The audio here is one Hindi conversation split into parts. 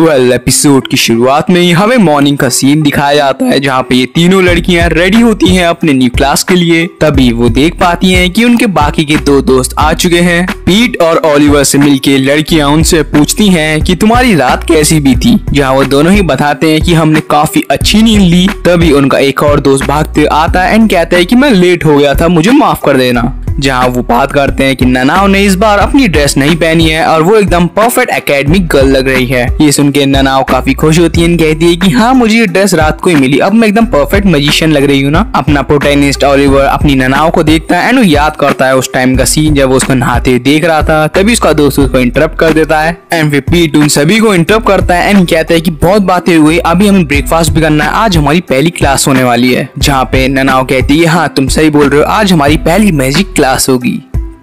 वेल एपिसोड की शुरुआत में ही हमें मॉर्निंग का सीन दिखाया जाता है, जहाँ पे ये तीनों लड़कियाँ रेडी होती हैं अपने न्यू क्लास के लिए। तभी वो देख पाती हैं कि उनके बाकी के दो दोस्त आ चुके हैं। पीट और ओलिवर से मिलके लड़कियाँ उनसे पूछती हैं कि तुम्हारी रात कैसी बीती? जहाँ वो दोनों ही बताते हैं कि हमने काफ़ी अच्छी नींद ली। तभी उनका एक और दोस्त भागते आता है एंड कहता है कि मैं लेट हो गया था, मुझे माफ़ कर देना। जहाँ वो बात करते हैं कि ननाव ने इस बार अपनी ड्रेस नहीं पहनी है और वो एकदम परफेक्ट एकेडमिक गर्ल लग रही है। ये सुन के ननाव काफ़ी खुश होती है। कहती है कि हाँ मुझे ये ड्रेस रात को ही मिली। अब मैं एकदम परफेक्ट मजिशियन लग रही हूँ ना। अपना प्रोटेनिस्ट ओलिवर अपनी ननाव को देखता है एंड वो याद करता है उस टाइम का सीन जब वो उसको नहाते देख रहा था। तभी उसका दोस्त उसको इंटरप्ट कर देता है एंड फिर पीट उन सभी को इंटरप्ट करता है एंड कहता है की, बहुत बातें हुई। अभी हमें ब्रेकफास्ट भी करना है। आज हमारी पहली क्लास होने वाली है। जहाँ पे ननाव कहती है हाँ तुम सही बोल रहे हो। आज हमारी पहली मैजिक क्लास होगी।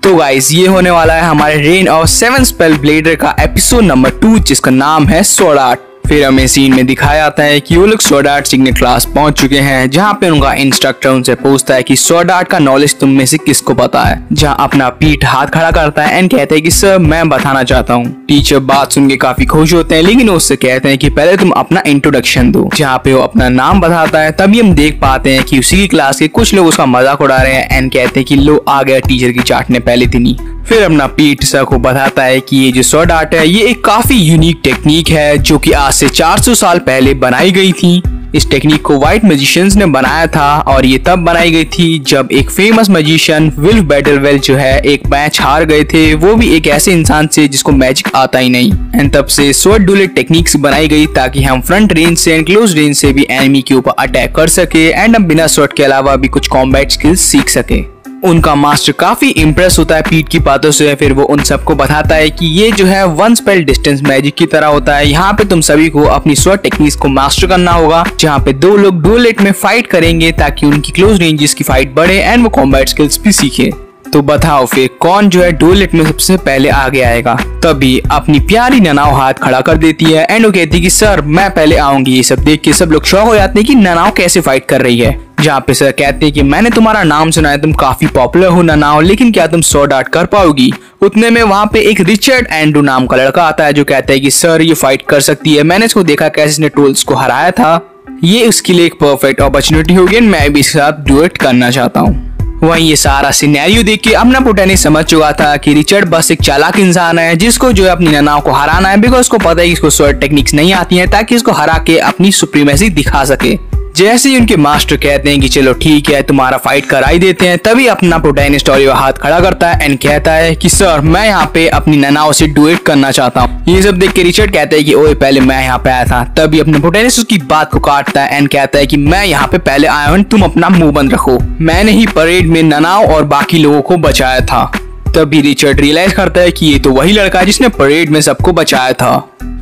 तो गाइस ये होने वाला है हमारे रेन और सेवन स्पेल ब्लेडर का एपिसोड नंबर टू जिसका नाम है सोडाट फिर हमें सीन में दिखाया जाता है कि वो लोग सोडाट सीखने क्लास पहुँच चुके हैं, जहाँ पे उनका इंस्ट्रक्टर उनसे पूछता है कि सोडाट का नॉलेज तुम में से किसको पता है? जहाँ अपना पीठ हाथ खड़ा करता है एंड कहते हैं कि सर मैं बताना चाहता हूँ। टीचर बात सुन के काफ़ी खुश होते हैं, लेकिन उससे कहते हैं कि, पहले तुम अपना इंट्रोडक्शन दो। जहाँ पे वो अपना नाम बताता है, तभी हम देख पाते हैं कि उसी क्लास के कुछ लोग उसका मज़ाक उड़ा रहे हैं एंड कहते हैं कि, लो, आ गया टीचर की चाटने, पहले दिन फिर अपना पीठ सर को बताता है कि ये जो सॉर्ड आर्ट है, ये एक काफ़ी यूनिक टेक्निक है, जो कि आज से 400 साल पहले बनाई गई थी। इस टेक्निक को व्हाइट मजिशियंस ने बनाया था और ये तब बनाई गई थी जब एक फ़ेमस मैजिशियन विल्फ बैटलवेल जो है, एक मैच हार गए थे। वो भी एक ऐसे इंसान से जिसको मैजिक आता ही नहीं। एंड तब से स्वॉर्ड डुलेट टेक्निक्स बनाई गई ताकि हम फ्रंट रेंज से एंड क्लोज रेंज से भी एनिमी के ऊपर अटैक कर सके एंड हम बिना स्वॉर्ड के अलावा भी कुछ कॉम्बैट स्किल्स सीख सके। उनका मास्टर काफ़ी इम्प्रेस होता है पीट की बातों से, फिर वो उन सबको बताता है कि ये जो है वन स्पेल डिस्टेंस मैजिक की तरह होता है। यहाँ पे तुम सभी को अपनी स्वर टेक्निक्स को मास्टर करना होगा, जहाँ पे दो लोग डुएलेट में फाइट करेंगे ताकि उनकी क्लोज रेंजेस की फाइट बढ़े एंड वो कॉम्बैट स्किल्स भी सीखे। तो बताओ फिर कौन जो है डोलेट में सबसे पहले आगे आएगा? तभी अपनी प्यारी ननाव हाथ खड़ा कर देती है एंड वो कहती है कि, सर, मैं पहले आऊँगी। ये सब देख के सब लोग शौक हो जाते हैं कि ननाव कैसे फाइट कर रही है। जहाँ पे सर कहते हैं कि मैंने तुम्हारा नाम सुना है, तुम काफ़ी पॉपुलर हो ननाव लेकिन क्या तुम सौ डाट कर पाओगी? उतने में वहाँ पे एक रिचर्ड एंड्रू नाम का लड़का आता है जो कहता है कि, सर, ये फाइट कर सकती है। मैंने इसको देखा कैसे इसने टोल्स को हराया था। ये उसके लिए एक परफेक्ट अपॉर्चुनिटी होगी मैं भी इसके साथ डुएट करना चाहता हूँ। वहीं ये सारा सिनेरियो देख के अपना पुटैनी समझ चुका था कि रिचर्ड बस एक चालाक इंसान है, जिसको जो है अपनी ननाव को हराना है बिकॉज़ उसको पता है कि इसको स्वर्ड टेक्निक्स नहीं आती हैं, ताकि इसको हरा के अपनी सुप्रीमेसी दिखा सके। जैसे ही उनके मास्टर कहते हैं कि चलो ठीक है, तुम्हारा फाइट कराई देते हैं, तभी अपना प्रोटेन स्टोरी हाथ खड़ा करता है एंड कहता है कि सर मैं यहाँ पे अपनी ननाओ से डुएट करना चाहता हूँ। ये सब देख के रिचर्ड कहता है कि, ओए, पहले मैं यहाँ पे आया था। तभी अपने प्रोटेनिस उसकी बात को काटता है एंड कहता है कि, मैं यहाँ पे पहले आया हूँ, तुम अपना मुँह बंद रखो। मैंने ही परेड में ननाओ और बाकी लोगों को बचाया था। तभी रिचर्ड रियलाइज़ करता है कि ये तो वही लड़का है जिसने परेड में सबको बचाया था।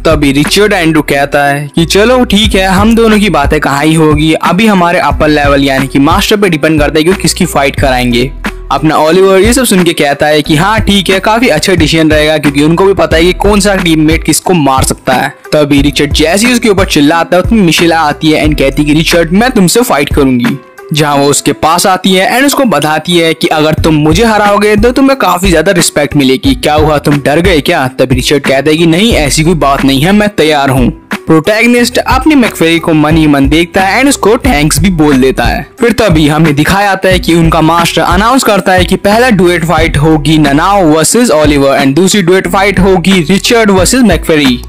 तभी रिचर्ड एंड्रू कहता है कि चलो ठीक है, हम दोनों की बातें कहा ही होगी। अभी हमारे अपर लेवल यानी कि मास्टर पे डिपेंड करता है कि किसकी फाइट कराएँगे। अपना ओलिवर ये सब सुन के कहता है कि हाँ ठीक है, काफ़ी अच्छा डिसीज़न रहेगा क्योंकि उनको भी पता है कि कौन सा टीममेट किसको मार सकता है। तभी रिचर्ड जैसे ही उसके ऊपर चिल्लाता है, उसमें मिशिला आती है एंड कहती है कि, रिचर्ड, मैं तुमसे फाइट करूँगी। जहाँ वो उसके पास आती है एंड उसको बताती है कि अगर तुम मुझे हराओगे तो तुम्हें काफ़ी ज़्यादा रिस्पेक्ट मिलेगी। क्या हुआ, तुम डर गए क्या? तभी रिचर्ड कहता है कि नहीं, ऐसी कोई बात नहीं है, मैं तैयार हूँ। प्रोटैगनिस्ट अपनी मैकफेरी को मन ही मन देखता है एंड उसको थैंक्स भी बोल देता है। फिर तभी हमें दिखाया जाता है कि उनका मास्टर अनाउंस करता है कि पहला डुएट फाइट होगी ननाओ वर्सेस ओलिवर एंड दूसरी डुएट फाइट होगी रिचर्ड वर्सेस मैकफेरी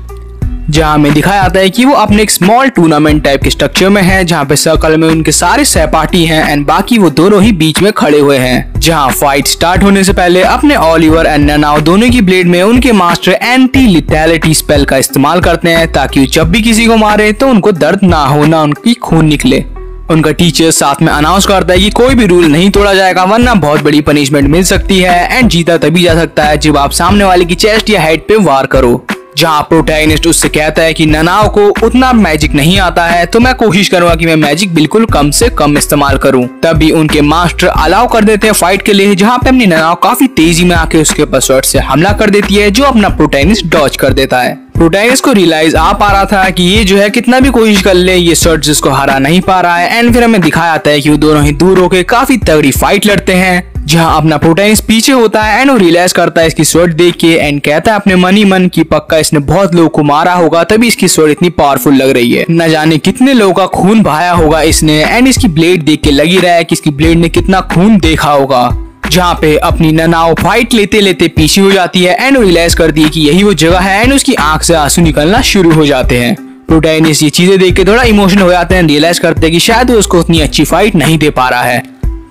जहाँ हमें दिखाया जाता है कि वो अपने एक स्मॉल टूर्नामेंट टाइप के स्ट्रक्चर में है, जहाँ पे सर्कल में उनके सारे सहपाठी हैं एंड बाकी वो दोनों ही बीच में खड़े हुए हैं। जहाँ फाइट स्टार्ट होने से पहले अपने ओलिवर एंड ननाव दोनों की ब्लेड में उनके मास्टर एंटी लिथैलिटी स्पेल का इस्तेमाल करते हैं, ताकि जब भी किसी को मारे तो उनको दर्द ना हो, ना उनकी खून निकले। उनका टीचर साथ में अनाउंस करता है कि कोई भी रूल नहीं तोड़ा जाएगा, वरना बहुत बड़ी पनिशमेंट मिल सकती है एंड जीता तभी जा सकता है जब आप सामने वाले की चेस्ट या हेड पे वार करो। जहाँ प्रोटैगनिस्ट उससे कहता है कि ननाओ को उतना मैजिक नहीं आता है तो मैं कोशिश करूँगा कि मैं मैजिक बिल्कुल कम से कम इस्तेमाल करूँ। तभी उनके मास्टर अलाउ कर देते हैं फाइट के लिए, जहाँ पे अपनी ननाओ काफ़ी तेज़ी में आके उसके ऊपर से हमला कर देती है, जो अपना प्रोटैगनिस्ट डॉच कर देता है। प्रोटैगनिस्ट को रियलाइज़ आ पा रहा था कि ये जो है कितना भी कोशिश कर ले, ये सर्ट जिसको हरा नहीं पा रहा है। एंड फिर हमें दिखाया जाता है कि वो दोनों ही दूर होकर काफ़ी तगड़ी फाइट लड़ते हैं, जहाँ अपना पोटेंस पीछे होता है एंड वो रियलाइज़ करता है इसकी स्वर्ड देख के एंड कहता है अपने मन ही मन की पक्का इसने बहुत लोगों को मारा होगा, तभी इसकी स्वर्ड इतनी पावरफुल लग रही है। न जाने कितने लोगों का खून बहाया होगा इसने एंड इसकी ब्लेड देख के लगी रहा है कि इसकी ब्लेड ने कितना खून देखा होगा। जहाँ पे अपनी ननाओ फाइट लेते लेते पीछे हो जाती है एंड रियलाइज़ करती है कि यही वो जगह है एंड उसकी आँख से आँसू निकलना शुरू हो जाते हैं। प्रोटेनिस ये चीज़ें देख के थोड़ा इमोशनल हो जाते हैं रियलाइज़ करते हैं कि शायद वो उसको उतनी अच्छी फाइट नहीं दे पा रहा है।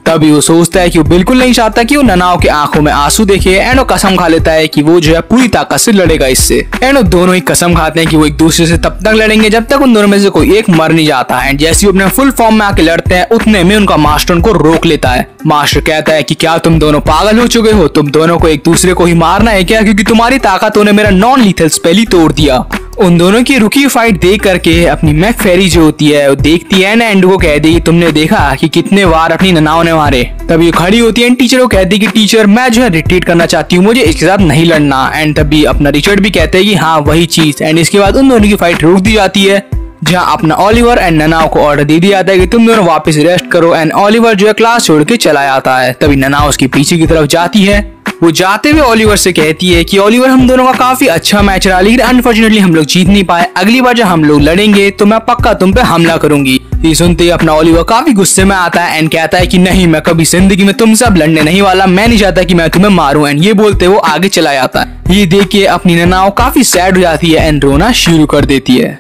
तभी वो सोचता है कि वो बिल्कुल नहीं चाहता कि वो ननाओ के आँखों में आँसू देखे एंड वो कसम खा लेता है कि वो जो है पूरी ताकत से लड़ेगा इससे। एंड वो दोनों ही कसम खाते हैं कि वो एक दूसरे से तब तक लड़ेंगे जब तक उन दोनों में से कोई एक मर नहीं जाता। है जैसे वो अपने फुल फॉर्म में आके लड़ते हैं, उतने में उनका मास्टर उनको रोक लेता है। मास्टर कहता है कि क्या तुम दोनों पागल हो चुके हो? तुम दोनों को एक दूसरे को ही मारना है क्या? क्योंकि तुम्हारी ताकतों ने मेरा नॉन लीथल स्पेल ही तोड़ दिया। उन दोनों की रुकी फाइट देख करके अपनी मैक फेरी जो होती है, वो देखती है ना एंड को कहती है तुमने देखा कि कितने बार अपनी ननाओं ने मारे? तभी खड़ी होती है टीचर को कहती है कि टीचर मैं जो है रिट्रीट करना चाहती हूँ, मुझे इसके साथ नहीं लड़ना. एंड तभी अपना रिचर्ड भी कहते हैं कि हाँ वही चीज़. एंड इसके बाद उन दोनों की फाइट रोक दी जाती है, जहाँ अपना ओलिवर एंड ननाओ को ऑर्डर दे दिया जाता है कि, तुम दोनों वापस रेस्ट करो. एंड ओलिवर जो है क्लास छोड़ के चला जाता है, तभी ननाओ उसके पीछे की तरफ़ जाती है। वो जाते हुए ओलिवर से कहती है कि ओलिवर, हम दोनों का काफ़ी अच्छा मैच रहा, लेकिन अनफॉर्चुनेटली हम लोग जीत नहीं पाए। अगली बार जब हम लोग लड़ेंगे तो मैं पक्का तुम पे हमला करूँगी। ये सुनते ही अपना ओलिवर काफ़ी गुस्से में आता है एंड कहता है कि नहीं, मैं कभी ज़िंदगी में तुमसे अब लड़ने नहीं वाला। मैं नहीं चाहता कि मैं तुम्हें मारूं। एंड ये बोलते वो आगे चला जाता है। ये देख के अपनी ननाओ काफ़ी सैड हो जाती है एंड रोना शुरू कर देती है।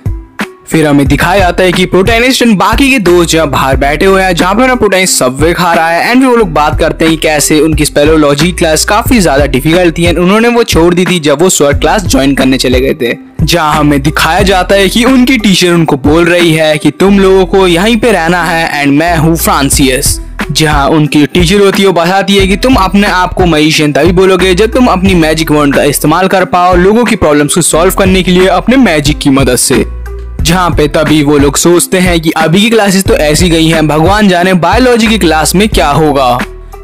फिर हमें दिखाया जाता है कि प्रोटेनिस्ट एंड बाकी के दोस्त जहाँ बाहर बैठे हुए हैं, जहाँ पे अपना प्रोटेनिस्ट सबवे खा रहा है एंड वो लोग बात करते हैं कि कैसे उनकी स्पेलोलॉजी क्लास काफ़ी ज़्यादा डिफ़िकल्ट थी एंड उन्होंने वो छोड़ दी थी जब वो स्वर्ड क्लास ज्वाइन करने चले गए थे। जहाँ हमें दिखाया जाता है कि उनकी टीचर उनको बोल रही है कि तुम लोगों को यहीं पे रहना है एंड मैं हूँ फ्रांसियस जहाँ उनकी टीचर होती है, वो बताती है कि तुम अपने आप को मईशियन तभी बोलोगे जब तुम अपनी मैजिक वर्ड का इस्तेमाल कर पाओ लोगों की प्रॉब्लम्स को सॉल्व करने के लिए अपने मैजिक की मदद से। जहाँ पे तभी वो लोग सोचते हैं कि अभी की क्लासेस तो ऐसी गई हैं, भगवान जाने बायोलॉजी की क्लास में क्या होगा।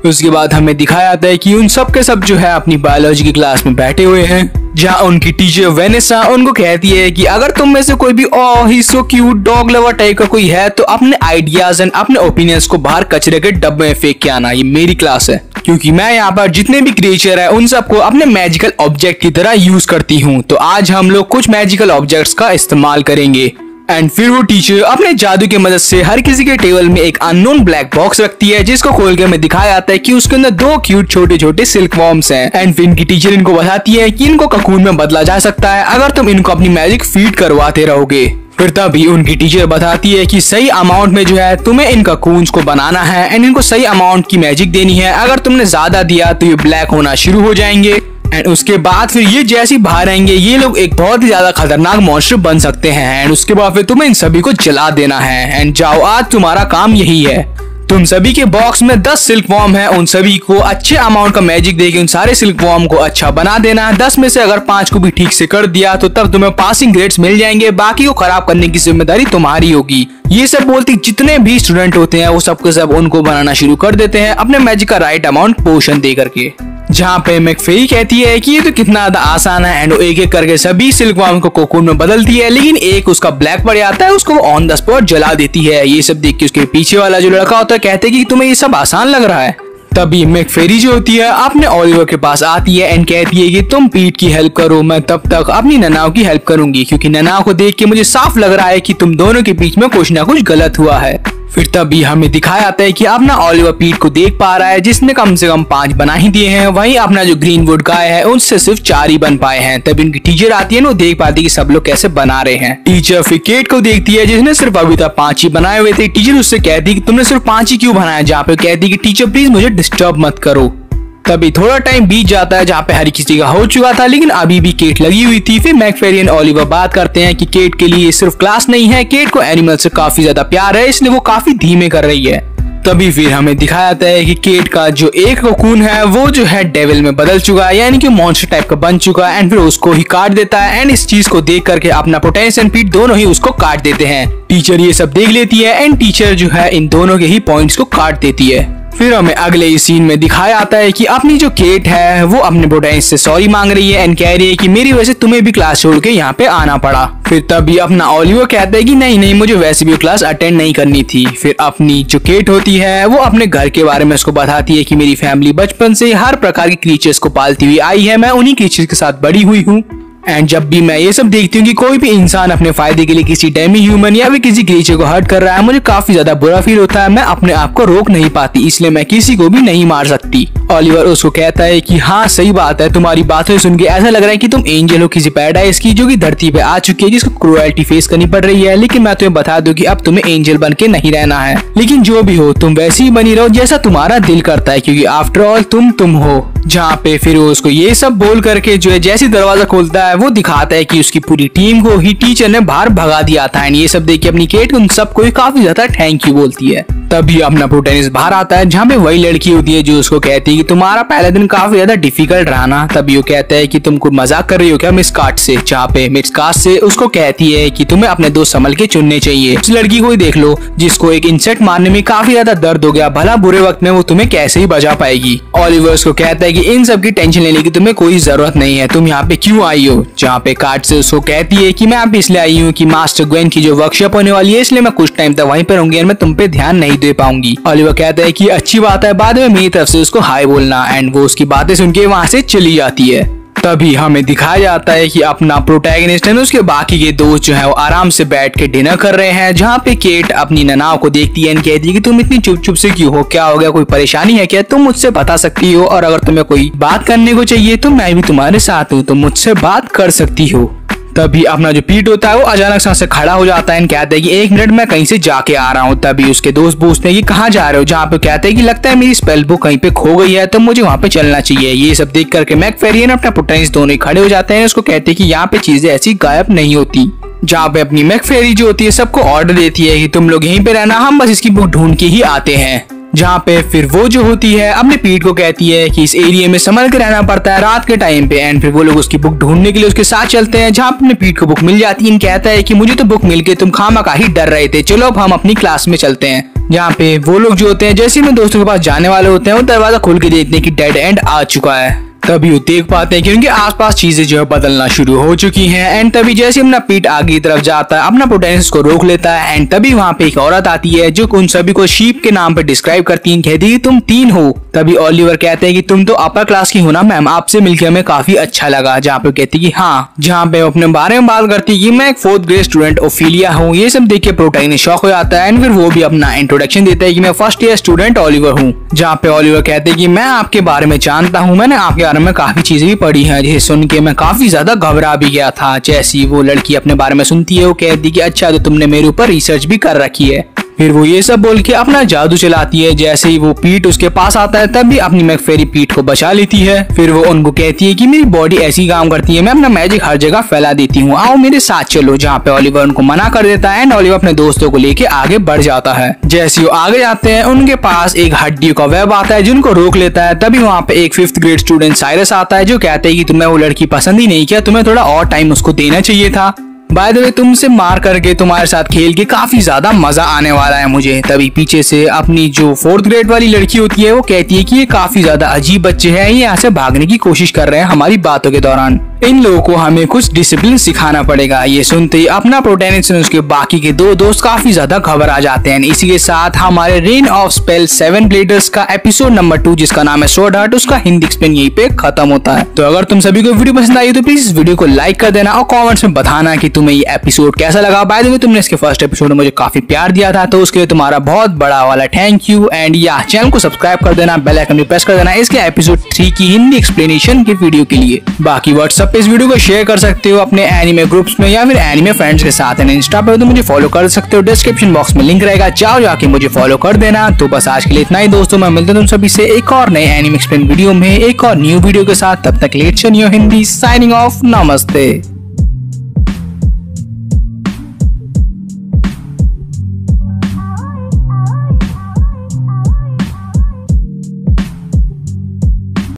उसके बाद हमें दिखाया जाता है कि उन सब के सब जो है अपनी बायोलॉजी की क्लास में बैठे हुए हैं। जहाँ उनकी टीचर वेनेसा उनको कहती है कि अगर तुम में से कोई भी ओ he so cute dog lover type का कोई है तो अपने आइडियाज़ एंड अपने ओपिनियंस को बाहर कचरे के डब्बे में फेंक के आना, ये मेरी क्लास है। क्योंकि मैं यहाँ पर जितने भी क्रिएचर है, उन सबको अपने मैजिकल ऑब्जेक्ट की तरह यूज़ करती हूँ। तो आज हम लोग कुछ मैजिकल ऑब्जेक्ट्स का इस्तेमाल करेंगे। एंड फिर वो टीचर अपने जादू की मदद से हर किसी के टेबल में एक अननोन ब्लैक बॉक्स रखती है, जिसको खोल के हमें दिखाया जाता है कि उसके अंदर दो क्यूट छोटे छोटे सिल्क वॉर्म्स हैं। एंड फिर इनकी टीचर इनको बताती है कि इनको ककून में बदला जा सकता है अगर तुम इनको अपनी मैजिक फ़ीड करवाते रहोगे। फिर तभी उनकी टीचर बताती है कि सही अमाउंट में जो है, तुम्हें इनका कूंज को बनाना है। एंड इनको सही अमाउंट की मैजिक देनी है। अगर तुमने ज़्यादा दिया तो ये ब्लैक होना शुरू हो जाएँगे। एंड उसके बाद फिर ये जैसे ही बाहर आएँगे, ये लोग एक बहुत ही ज़्यादा खतरनाक मॉन्स्टर बन सकते हैं। एंड उसके बाद फिर तुम्हें इन सभी को जला देना है। एंड जाओ, आज तुम्हारा काम यही है। तुम सभी के बॉक्स में 10 सिल्क वॉर्म है। उन सभी को अच्छे अमाउंट का मैजिक देके उन सारे सिल्क वॉर्म को अच्छा बना देना। है दस में से अगर पाँच को भी ठीक से कर दिया तो तब तुम्हें पासिंग ग्रेड्स मिल जाएँगे। बाकी को खराब करने की ज़िम्मेदारी तुम्हारी होगी। ये सब बोलती, जितने भी स्टूडेंट होते हैं, वो सबके सब उनको बनाना शुरू कर देते हैं अपने मैजिक का राइट अमाउंट पोषण दे करके जहाँ पे मैकफेरी कहती है कि ये तो कितना ज़्यादा आसान है एंड एक एक करके सभी सिल्क वार्म को कोकून में बदलती है, लेकिन एक उसका ब्लैक पड़ जाता है, उसको ऑन द स्पॉट जला देती है। ये सब देख के उसके पीछे वाला जो लड़का होता है, कहते हैं कि तुम्हें ये सब आसान लग रहा है। तभी मैकफेरी जो होती है, अपने ओलिवर के पास आती है एंड कहती है कि तुम पीट की हेल्प करो, मैं तब तक अपनी ननाव की हेल्प करूँगी, क्योंकि ननाव को देख के मुझे साफ़ लग रहा है कि तुम दोनों के बीच में कुछ ना कुछ गलत हुआ है। फिर तभी हमें दिखाया जाता है कि अपना ओलिवर पीट को देख पा रहा है, जिसने कम से कम पाँच बना ही दिए हैं। वहीं अपना जो ग्रीन वुड गाय है, उससे सिर्फ़ चार ही बन पाए हैं। तभी उनकी टीचर आती है ना देख पाती है कि सब लोग कैसे बना रहे हैं। टीचर फिर केट को देखती है, जिसने सिर्फ़ अभी तक पाँच ही बनाए हुए थे। टीचर उससे कहती है कि, तुमने सिर्फ़ पाँच ही क्यों बनाया? जहाँ पे कहती है कि, टीचर प्लीज़ मुझे डिस्टर्ब मत करो। तभी थोड़ा टाइम बीत जाता है जहाँ पे हर किसी का हो चुका था, लेकिन अभी भी केट लगी हुई थी। फिर मैकफेरियन ओलिवर बात करते हैं कि केट के लिए सिर्फ़ क्लास नहीं है। केट को एनिमल से काफ़ी ज़्यादा प्यार है, इसलिए वो काफ़ी धीमे कर रही है। तभी फिर हमें दिखाया जाता है कि केट का जो एक कोकून है, वो जो है डेविल में बदल चुका है, यानी कि मॉन्स्टर टाइप का बन चुका है एंड फिर उसको ही काट देता है एंड इस चीज़ को देख करके अपना एंड पीट दोनों ही उसको काट देते हैं। टीचर ये सब देख लेती है एंड टीचर जो है इन दोनों के ही पॉइंट्स को काट देती है। फिर हमें अगले ही सीन में दिखाया आता है कि अपनी जो केट है, वो अपने प्रोटेंस से सॉरी मांग रही है एंड कह रही है कि मेरी वजह से तुम्हें भी क्लास छोड़ के यहाँ पे आना पड़ा। फिर तभी अपना ओलिवर कहता है कि नहीं नहीं, मुझे वैसे भी क्लास अटेंड नहीं करनी थी। फिर अपनी जो केट होती है, वो अपने घर के बारे में उसको बताती है कि मेरी फैमिली बचपन से हर प्रकार के क्रीचर्स को पालती हुई आई है, मैं उन्हीं क्रीचर्स के साथ बड़ी हुई हूँ। एंड जब भी मैं ये सब देखती हूँ कि कोई भी इंसान अपने फ़ायदे के लिए किसी डेमी ह्यूमन या फिर किसी क्रीचर को हर्ट कर रहा है, मुझे काफ़ी ज़्यादा बुरा फील होता है। मैं अपने आप को रोक नहीं पाती, इसलिए मैं किसी को भी नहीं मार सकती। ऑलिवर उसको कहता है कि हाँ सही बात है, तुम्हारी बातें सुन के ऐसा लग रहा है कि तुम एंजल हो किसी पैराडाइज की, जो कि धरती पे आ चुकी है, जिसको क्रुएल्टी फेस करनी पड़ रही है। लेकिन मैं तुम्हें बता दूँ कि अब तुम्हें एंजल बन के नहीं रहना है। लेकिन जो भी हो, तुम वैसे ही बनी रहो जैसा तुम्हारा दिल करता है, क्योंकि आफ्टर ऑल तुम तुम हो। जहाँ पे फिर उसको ये सब बोल करके जो है, जैसे दरवाज़ा खोलता है, वो दिखाता है कि उसकी पूरी टीम को ही टीचर ने बाहर भगा दिया था। एंड ये सब देख के अपनी केट उन सबको काफ़ी ज़्यादा थैंक यू बोलती है। तभी अपना प्रोटेनिस बाहर आता है, जहाँ पे वही लड़की होती है जो उसको कहती है कि तुम्हारा पहला दिन काफ़ी ज़्यादा डिफ़िकल्ट रहा ना। तभी वो कहता है कि तुम कुछ मज़ाक कर रही हो क्या मिस काट से? जहाँ पे मिस काट से उसको कहती है कि तुम्हें अपने दोस्त संभल के चुनने चाहिए। उस लड़की को ही देख लो, जिसको एक इंसेक्ट मारने में काफ़ी ज़्यादा दर्द हो गया। भला बुरे वक्त में वो तुम्हें कैसे ही बजा पाएगी। ऑलिवर उसको कहता है कि इन सब की टेंशन लेने की तुम्हें कोई ज़रूरत नहीं है। तुम यहाँ पे क्यों आई हो? जहाँ पे कार्ड से उसको कहती है कि मैं आप इसलिए आई हूँ कि मास्टर ग्वेन की जो वर्कशॉप होने वाली है, इसलिए मैं कुछ टाइम तक वहीं पर रहूँगी और मैं तुम पे ध्यान नहीं दे पाऊँगी। ऑलिवर कहता है की अच्छी बात है, बाद में मेरी तरफ़ से उसको हाई बोलना। एंड वो उसकी बातें सुन के वहाँ से चली जाती है। तभी हमें दिखाया जाता है कि अपना प्रोटैगनिस्ट है उसके बाकी के दोस्त जो है, वो आराम से बैठ के डिनर कर रहे हैं, जहाँ पे केट अपनी ननाव को देखती है कहती है कि तुम इतनी चुप चुप से क्यों हो? क्या हो गया? कोई परेशानी है क्या? तुम मुझसे बता सकती हो, और अगर तुम्हें कोई बात करने को चाहिए तो मैं भी तुम्हारे साथ हूँ, तुम मुझसे बात कर सकती हो। तभी अपना जो पीट होता है वो अचानक से खड़ा हो जाता है। कहता है कि एक मिनट मैं कहीं से जाके आ रहा हूँ। तभी उसके दोस्त पूछते हैं कि कहाँ जा रहे हो? जहाँ पे कहते हैं कि लगता है मेरी स्पेल बुक कहीं पे खो गई है तो मुझे वहाँ पे चलना चाहिए। ये सब देख करके मैक फेरियन अपना पुटेंस दोनों खड़े हो जाते हैं। उसको कहते हैं कि यहाँ पे चीज़ें ऐसी गायब नहीं होती। जहाँ पे अपनी मैक फेरी जो होती है, सबको ऑर्डर देती है कि तुम लोग यहीं पे रहना, हम बस इसकी बुक ढूंढ के ही आते हैं। जहाँ पे फिर वो जो होती है, अपने पीठ को कहती है कि इस एरिया में संभल के रहना पड़ता है रात के टाइम पे। एंड फिर वो लोग उसकी बुक ढूँढने के लिए उसके साथ चलते हैं, जहाँ अपने पीठ को बुक मिल जाती है। कहता है कि मुझे तो बुक मिल के तुम खामा का ही डर रहे थे। चलो अब हम अपनी क्लास में चलते हैं। जहाँ पे वो लोग जो होते हैं, जैसे मैं दोस्तों के पास जाने वाले होते हैं, वो दरवाज़ा खोल के देखते हैं कि डेड एंड आ चुका है। तभी वो देख पाते हैं कि उनके आसपास चीज़ें जो है बदलना शुरू हो चुकी हैं। एंड तभी जैसे अपना पीठ आगे की तरफ़ जाता है, अपना पोटेंस को रोक लेता है। एंड तभी वहाँ पे एक औरत आती है जो उन सभी को शीप के नाम पर डिस्क्राइब करती है, कहती है तुम तीन हो। तभी ओलिवर कहते हैं कि तुम तो अपर क्लास की हो ना मैम आपसे मिलकर हमें काफ़ी अच्छा लगा। जहाँ पे कहती है हाँ जहाँ पे अपने बारे में बात करती है कि मैं एक फोर्थ ग्रेड स्टूडेंट ओफिलिया हूँ। ये सब देख के प्रोटाइन शौक हो जाता है। एंड फिर वो भी अपना इंट्रोडक्शन देता है की मैं फ़र्स्ट ईयर स्टूडेंट ओलिवर हूँ। जहाँ पे ओलिवर कहते हैं की मैं आपके बारे में जानता हूँ, मैंने आपके बारे में काफ़ी चीज़ें भी पढ़ी हैं। जिसे सुन के मैं काफ़ी ज़्यादा घबरा भी गया था। जैसी वो लड़की अपने बारे में सुनती है, वो कहती कि अच्छा तो तुमने मेरे ऊपर रिसर्च भी कर रखी है। फिर वो ये सब बोल के अपना जादू चलाती है। जैसे ही वो पीठ उसके पास आता है, तब भी अपनी मैकफेरी पीठ को बचा लेती है। फिर वो उनको कहती है कि मेरी बॉडी ऐसी काम करती है, मैं अपना मैजिक हर जगह फैला देती हूँ। आओ मेरे साथ चलो, जहाँ पे ऑलिवर उनको मना कर देता है एंड ओलिवर अपने दोस्तों को लेके आगे बढ़ जाता है। जैसे वो आगे जाते हैं, उनके पास एक हड्डी का वेब आता है, जिनको रोक लेता है। तभी वहाँ पे एक फिफ्थ ग्रेड स्टूडेंट साइरस आता है, जो कहते हैं कि तुम्हें वो लड़की पसंद ही नहीं, किया तुम्हें थोड़ा और टाइम उसको देना चाहिए था? बाय द वे तुमसे मार करके तुम्हारे साथ खेल के काफ़ी ज़्यादा मज़ा आने वाला है मुझे। तभी पीछे से अपनी जो फोर्थ ग्रेड वाली लड़की होती है, वो कहती है कि ये काफ़ी ज़्यादा अजीब बच्चे हैं, ये यहाँ से भागने की कोशिश कर रहे हैं हमारी बातों के दौरान। इन लोगों को हमें कुछ डिसिप्लिन सिखाना पड़ेगा। ये सुनते ही अपना प्रोटेनिक्स उसके बाकी के दो दोस्त काफ़ी ज़्यादा घबरा जाते हैं। इसी के साथ हमारे reign of spell seven bladers का एपिसोड नंबर टू जिसका नाम है सोड हार्ट उसका हिंदी एक्सप्लेन यही पे खत्म होता है। तो अगर तुम सभी को वीडियो पसंद आई तो प्लीज़ वीडियो को लाइक कर देना और कॉमेंट्स में बताना की तुम्हें ये एपिसोड कैसा लगा? बाय द तुमने इसके फ़र्स्ट एपिसोड में मुझे काफ़ी प्यार दिया था तो उसके लिए तुम्हारा बहुत बड़ा वाला थैंक यू एंड या चैनल को सब्सक्राइब कर देना बेल आइकन भी प्रेस कर देना, इसके एपिसोड थ्री की हिंदी एक्सप्लेनेशन की वीडियो के लिए। बाकी व्हाट्सएप पे इस वीडियो को शेयर कर सकते हो अपने एनिमे ग्रुप्स में या फिर एनिमे फ्रेंड्स के साथ इंस्टा पे तो मुझे फॉलो कर सकते हो डिस्क्रिप्शन बॉक्स में लिंक रहेगा, जाओ जाके मुझे फॉलो कर देना। तो बस आज के लिए इतना ही दोस्तों, मैं मिलता हूँ सभी से एक और नए एनिमे एक्सप्लेन वीडियो में, एक और न्यू वीडियो के साथ, तब तक लेट चनियो हिंदी साइनिंग ऑफ़ नमस्ते।